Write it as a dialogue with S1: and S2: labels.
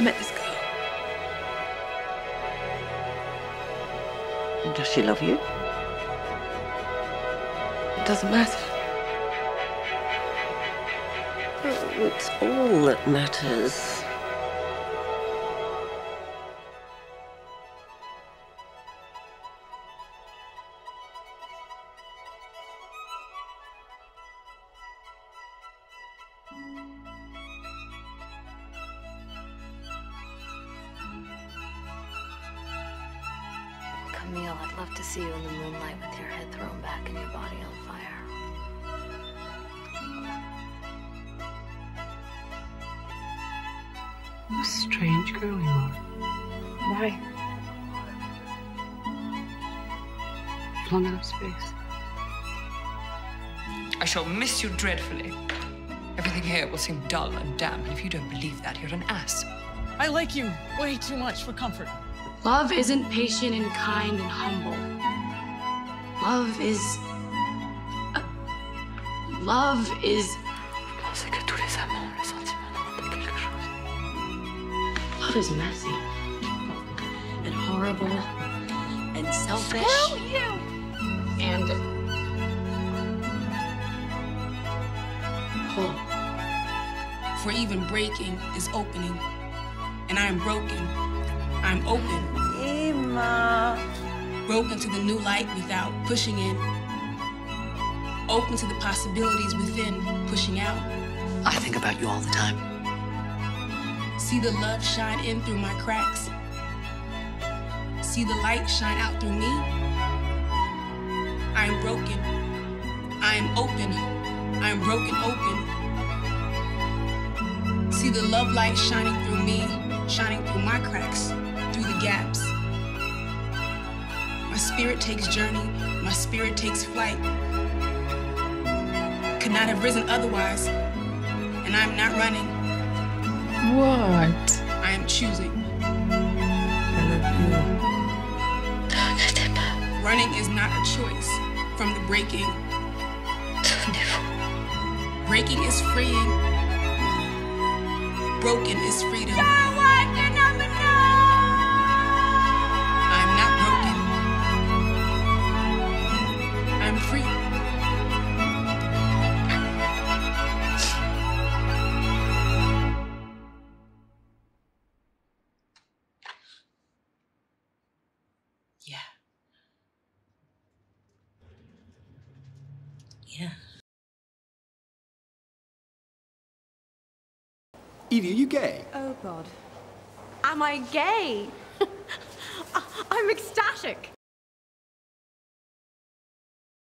S1: I met this girl.
S2: Does she love you?
S1: It doesn't matter.
S2: Oh, it's all that matters.
S3: Camille, I'd love to see you in the moonlight with your head thrown back and your body on fire.
S4: What a strange girl you are.
S1: Why?
S4: Long enough space.
S5: I shall miss you dreadfully. Everything here will seem dull and damp, and if you don't believe that, you're an ass.
S6: I like you way too much for comfort.
S7: Love isn't patient and kind and humble. Love is. uh, love is.
S1: C'est que tous les amants ont le sentiment d'inventer quelque chose.
S7: Love is messy. And horrible. And selfish. Screw you! And. whole.
S8: For even breaking is opening. And I am broken. I'm open. Broken to the new light without pushing in. Open to the possibilities within, pushing out.
S9: I think about you all the time.
S8: See the love shine in through my cracks. See the light shine out through me. I am broken. I am open. I am broken open. See the love light shining through me, shining through my cracks, through the gaps. My spirit takes journey, my spirit takes flight. Could not have risen otherwise, and I'm not running.
S6: What?
S8: I am choosing. I love you. Running is not a choice from the breaking. Breaking is freeing. Broken is freedom.
S2: Yeah.
S10: Evie, are you gay?
S11: Oh, God. Am I gay? I'm ecstatic.